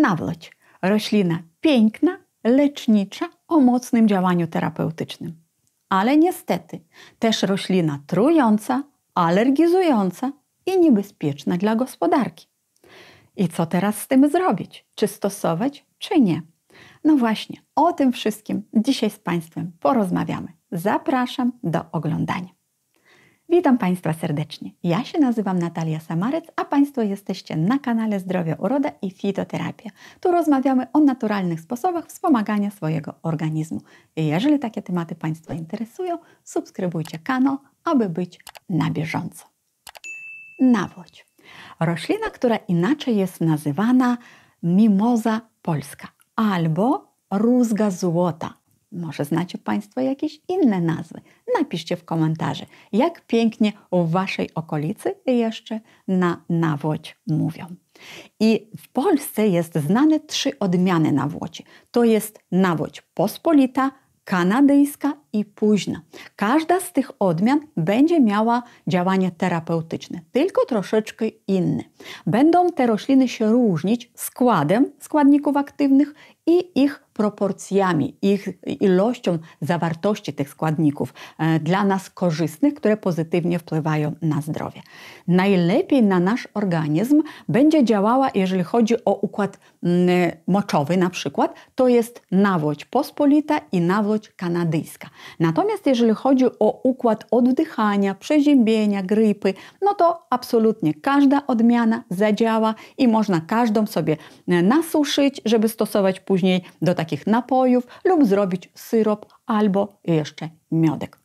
Nawłoć. Roślina piękna, lecznicza, o mocnym działaniu terapeutycznym. Ale niestety też roślina trująca, alergizująca i niebezpieczna dla gospodarki. I co teraz z tym zrobić? Czy stosować, czy nie? No właśnie, o tym wszystkim dzisiaj z Państwem porozmawiamy. Zapraszam do oglądania. Witam Państwa serdecznie. Ja się nazywam Natalia Samarec, a Państwo jesteście na kanale Zdrowie Uroda i Fitoterapia. Tu rozmawiamy o naturalnych sposobach wspomagania swojego organizmu. Jeżeli takie tematy Państwa interesują, subskrybujcie kanał, aby być na bieżąco. Nawłoć. Roślina, która inaczej jest nazywana mimoza polska albo rózga złota. Może znacie Państwo jakieś inne nazwy? Napiszcie w komentarze, jak pięknie w Waszej okolicy jeszcze na nawłoć mówią. I w Polsce jest znane trzy odmiany nawłoci. To jest nawłoć pospolita, kanadyjska i późna. Każda z tych odmian będzie miała działanie terapeutyczne, tylko troszeczkę inne. Będą te rośliny się różnić składem składników aktywnych i ich proporcjami, ich ilością zawartości tych składników e, dla nas korzystnych, które pozytywnie wpływają na zdrowie. Najlepiej na nasz organizm będzie działała, jeżeli chodzi o układ moczowy na przykład, to jest nawłoć pospolita i nawłoć kanadyjska. Natomiast jeżeli chodzi o układ oddychania, przeziębienia, grypy, no to absolutnie każda odmiana zadziała i można każdą sobie e, nasuszyć, żeby stosować później do takich napojów lub zrobić syrop albo jeszcze miodek.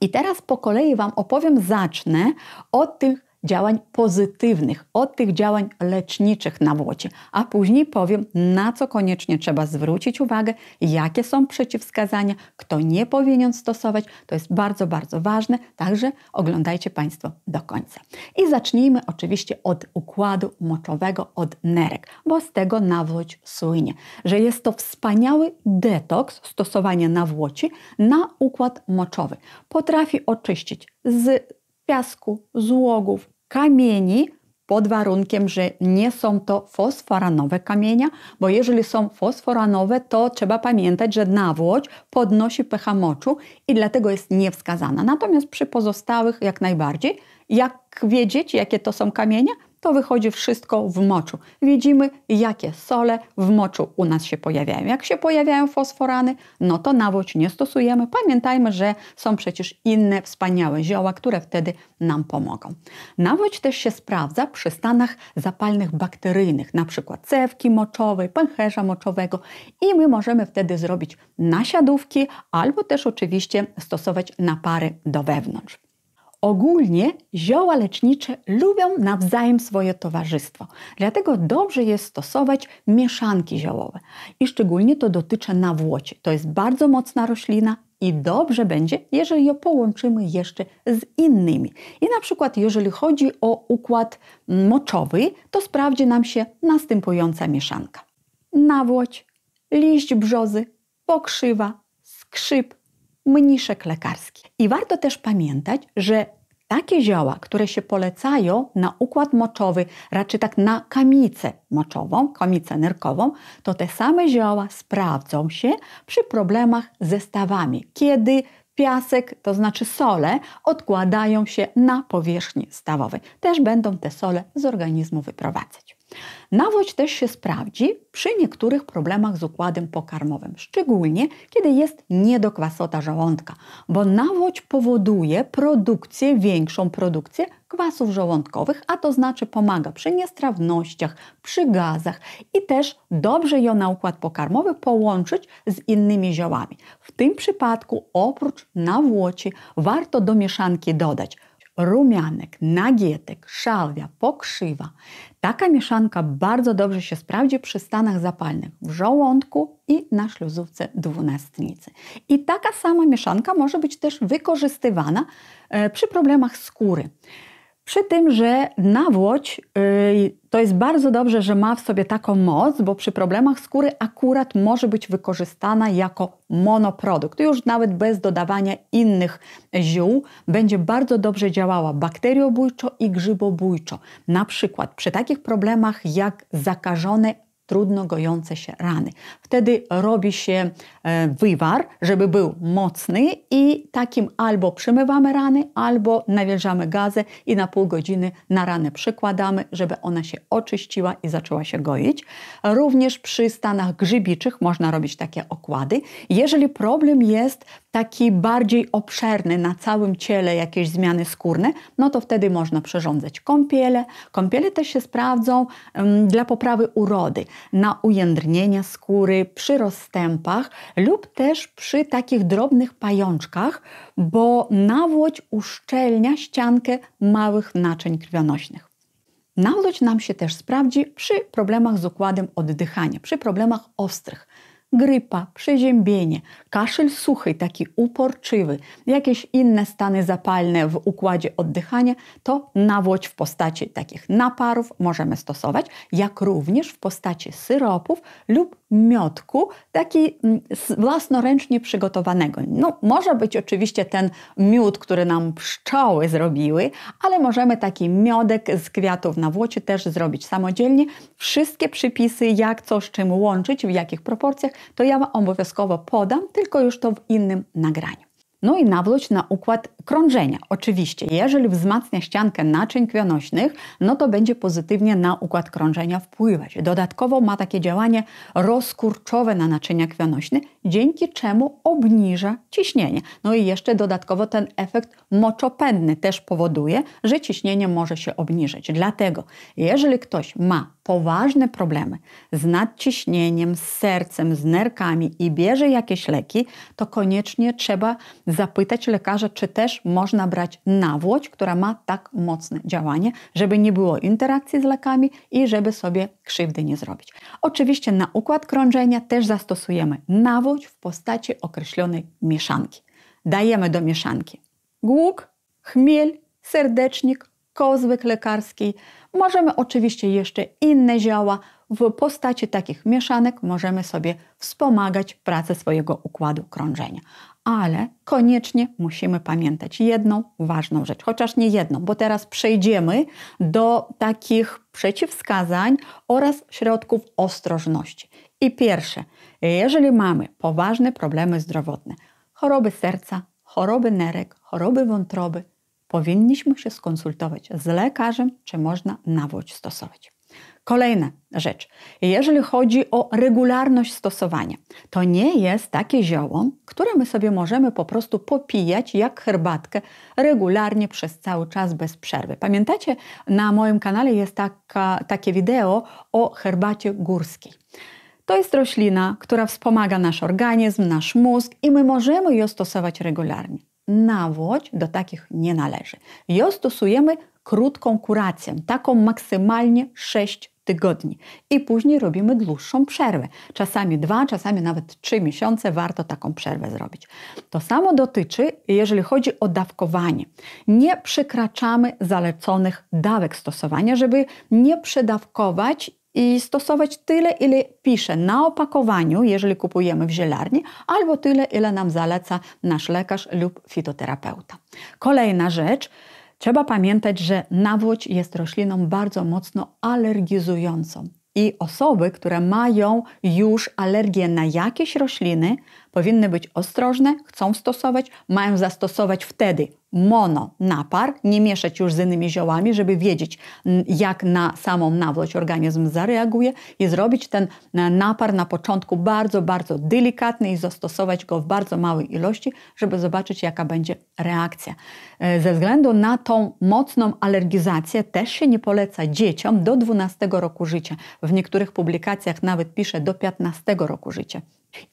I teraz po kolei Wam opowiem, zacznę od tych działań pozytywnych, od tych działań leczniczych na wodzie, a później powiem, na co koniecznie trzeba zwrócić uwagę, jakie są przeciwwskazania, kto nie powinien stosować. To jest bardzo, bardzo ważne, także oglądajcie Państwo do końca. I zacznijmy oczywiście od układu moczowego, od nerek, bo z tego nawłoć słynie, że jest to wspaniały detoks, stosowanie nawłoci na układ moczowy. Potrafi oczyścić z piasku, złogów, kamieni, pod warunkiem, że nie są to fosforanowe kamienia, bo jeżeli są fosforanowe, to trzeba pamiętać, że nawłoć podnosi pH moczu i dlatego jest niewskazana. Natomiast przy pozostałych jak najbardziej. Jak wiedzieć, jakie to są kamienia? To wychodzi wszystko w moczu. Widzimy, jakie sole w moczu u nas się pojawiają. Jak się pojawiają fosforany, no to nawódź nie stosujemy. Pamiętajmy, że są przecież inne wspaniałe zioła, które wtedy nam pomogą. Nawódź też się sprawdza przy stanach zapalnych bakteryjnych, na przykład cewki moczowej, pęcherza moczowego i my możemy wtedy zrobić nasiadówki albo też oczywiście stosować napary do wewnątrz. Ogólnie zioła lecznicze lubią nawzajem swoje towarzystwo, dlatego dobrze jest stosować mieszanki ziołowe. I szczególnie to dotyczy nawłoci. To jest bardzo mocna roślina i dobrze będzie, jeżeli ją połączymy jeszcze z innymi. I na przykład, jeżeli chodzi o układ moczowy, to sprawdzi nam się następująca mieszanka: nawłoć, liść brzozy, pokrzywa, skrzyp, mniszek lekarski. I warto też pamiętać, że takie zioła, które się polecają na układ moczowy, raczej tak na kamicę moczową, kamicę nerkową, to te same zioła sprawdzą się przy problemach ze stawami, kiedy piasek, to znaczy sole, odkładają się na powierzchni stawowej. Też będą te sole z organizmu wyprowadzać. Nawódź też się sprawdzi przy niektórych problemach z układem pokarmowym, szczególnie kiedy jest niedokwasota żołądka, bo nawódź powoduje produkcję, większą produkcję kwasów żołądkowych, a to znaczy pomaga przy niestrawnościach, przy gazach i też dobrze ją na układ pokarmowy połączyć z innymi ziołami. W tym przypadku oprócz nawłoci warto do mieszanki dodać rumianek, nagietek, szalwia, pokrzywa. Taka mieszanka bardzo dobrze się sprawdzi przy stanach zapalnych w żołądku i na śluzówce dwunastnicy. I taka sama mieszanka może być też wykorzystywana e, przy problemach skóry. Przy tym, że nawłoć yy, to jest bardzo dobrze, że ma w sobie taką moc, bo przy problemach skóry akurat może być wykorzystana jako monoprodukt. Już nawet bez dodawania innych ziół będzie bardzo dobrze działała bakteriobójczo i grzybobójczo. Na przykład przy takich problemach jak zakażone trudno gojące się rany. Wtedy robi się e, wywar, żeby był mocny i takim albo przymywamy rany, albo nawilżamy gazę i na pół godziny na ranę przykładamy, żeby ona się oczyściła i zaczęła się goić. Również przy stanach grzybiczych można robić takie okłady. Jeżeli problem jest taki bardziej obszerny na całym ciele, jakieś zmiany skórne, no to wtedy można przyrządzać kąpiele. Kąpiele też się sprawdzą um, dla poprawy urody, na ujędrnienie skóry, przy rozstępach lub też przy takich drobnych pajączkach, bo nawłoć uszczelnia ściankę małych naczyń krwionośnych. Nawłoć nam się też sprawdzi przy problemach z układem oddychania, przy problemach ostrych grypa, przeziębienie, kaszel suchy, taki uporczywy, jakieś inne stany zapalne w układzie oddychania, to nawłoć w postaci takich naparów możemy stosować, jak również w postaci syropów lub miodku, taki mm, własnoręcznie przygotowanego. No, może być oczywiście ten miód, który nam pszczoły zrobiły, ale możemy taki miodek z kwiatów na włocie też zrobić samodzielnie. Wszystkie przypisy, jak co z czym łączyć, w jakich proporcjach, to ja Wam obowiązkowo podam, tylko już to w innym nagraniu. No i nawlóć na układ krążenia. Oczywiście, jeżeli wzmacnia ściankę naczyń krwionośnych, no to będzie pozytywnie na układ krążenia wpływać. Dodatkowo ma takie działanie rozkurczowe na naczynia krwionośne, dzięki czemu obniża ciśnienie. No i jeszcze dodatkowo ten efekt moczopędny też powoduje, że ciśnienie może się obniżyć. Dlatego, jeżeli ktoś ma poważne problemy z nadciśnieniem, z sercem, z nerkami i bierze jakieś leki, to koniecznie trzeba zapytać lekarza, czy też można brać nawłoć, która ma tak mocne działanie, żeby nie było interakcji z lekami i żeby sobie krzywdy nie zrobić. Oczywiście na układ krążenia też zastosujemy nawłoć w postaci określonej mieszanki. Dajemy do mieszanki głuk, chmiel, serdecznik, kozłek lekarski. Możemy oczywiście jeszcze inne zioła. W postaci takich mieszanek możemy sobie wspomagać pracę swojego układu krążenia. Ale koniecznie musimy pamiętać jedną ważną rzecz, chociaż nie jedną, bo teraz przejdziemy do takich przeciwwskazań oraz środków ostrożności. I pierwsze, jeżeli mamy poważne problemy zdrowotne, choroby serca, choroby nerek, choroby wątroby, powinniśmy się skonsultować z lekarzem, czy można nawłoć stosować. Kolejna rzecz. Jeżeli chodzi o regularność stosowania, to nie jest takie zioło, które my sobie możemy po prostu popijać jak herbatkę regularnie przez cały czas bez przerwy. Pamiętacie, na moim kanale jest taka, takie wideo o herbacie górskiej. To jest roślina, która wspomaga nasz organizm, nasz mózg i my możemy ją stosować regularnie nawłoć do takich nie należy. Ją stosujemy krótką kurację, taką maksymalnie 6 tygodni. I później robimy dłuższą przerwę. Czasami dwa, czasami nawet trzy miesiące warto taką przerwę zrobić. To samo dotyczy, jeżeli chodzi o dawkowanie. Nie przekraczamy zaleconych dawek stosowania, żeby nie przedawkować i stosować tyle, ile pisze na opakowaniu, jeżeli kupujemy w zielarni, albo tyle, ile nam zaleca nasz lekarz lub fitoterapeuta. Kolejna rzecz, trzeba pamiętać, że nawłoć jest rośliną bardzo mocno alergizującą. I osoby, które mają już alergię na jakieś rośliny, powinny być ostrożne, chcą stosować, mają zastosować wtedy mono napar, nie mieszać już z innymi ziołami, żeby wiedzieć, jak na samą nawłoć organizm zareaguje i zrobić ten napar na początku bardzo, bardzo delikatny i zastosować go w bardzo małej ilości, żeby zobaczyć, jaka będzie reakcja. E, ze względu na tą mocną alergizację też się nie poleca dzieciom do 12 roku życia. W niektórych publikacjach nawet pisze do 15 roku życia.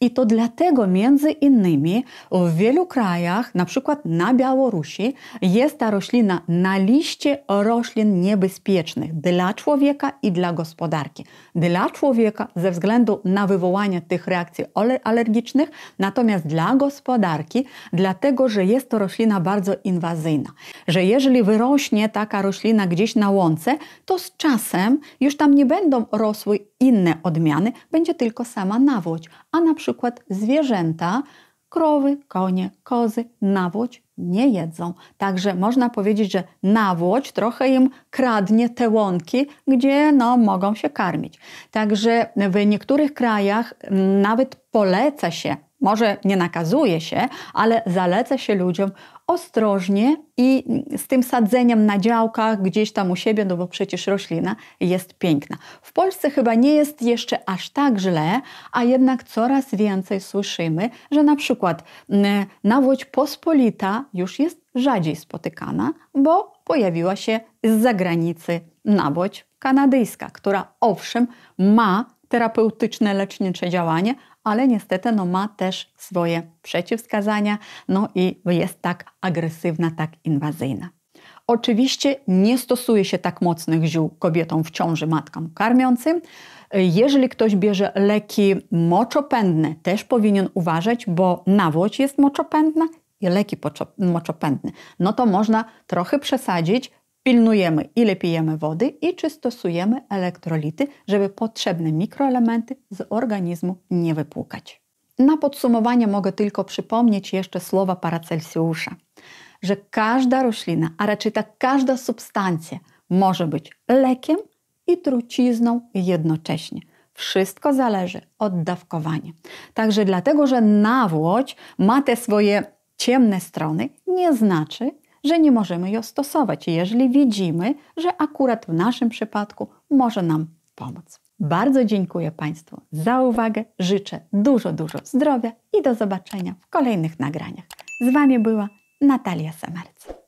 I to dlatego między innymi w wielu krajach, na przykład na Białorusi, jest ta roślina na liście roślin niebezpiecznych dla człowieka i dla gospodarki. Dla człowieka ze względu na wywołanie tych reakcji alergicznych, natomiast dla gospodarki, dlatego że jest to roślina bardzo inwazyjna. Że jeżeli wyrośnie taka roślina gdzieś na łące, to z czasem już tam nie będą rosły inne odmiany, będzie tylko sama nawłoć, a na przykład zwierzęta, krowy, konie, kozy, nawłoć nie jedzą. Także można powiedzieć, że nawłoć trochę im kradnie te łąki, gdzie no, mogą się karmić. Także w niektórych krajach nawet poleca się może nie nakazuje się, ale zaleca się ludziom ostrożnie i z tym sadzeniem na działkach gdzieś tam u siebie, no bo przecież roślina jest piękna. W Polsce chyba nie jest jeszcze aż tak źle, a jednak coraz więcej słyszymy, że na przykład nawłoć pospolita już jest rzadziej spotykana, bo pojawiła się z zagranicy nawłoć kanadyjska, która owszem ma terapeutyczne, lecznicze działanie, ale niestety no, ma też swoje przeciwwskazania, no i jest tak agresywna, tak inwazyjna. Oczywiście nie stosuje się tak mocnych ziół kobietom w ciąży, matkom karmiącym. Jeżeli ktoś bierze leki moczopędne, też powinien uważać, bo nawłoć jest moczopędna i leki moczopędne. No to można trochę przesadzić, Pilnujemy, ile pijemy wody i czy stosujemy elektrolity, żeby potrzebne mikroelementy z organizmu nie wypłukać. Na podsumowanie mogę tylko przypomnieć jeszcze słowa Paracelsjusza, że każda roślina, a raczej tak każda substancja może być lekiem i trucizną jednocześnie. Wszystko zależy od dawkowania. Także dlatego, że nawłoć ma te swoje ciemne strony, nie znaczy, że nie możemy ją stosować, jeżeli widzimy, że akurat w naszym przypadku może nam pomóc. Bardzo dziękuję Państwu za uwagę. Życzę dużo, dużo zdrowia i do zobaczenia w kolejnych nagraniach. Z Wami była Natalia Samerc.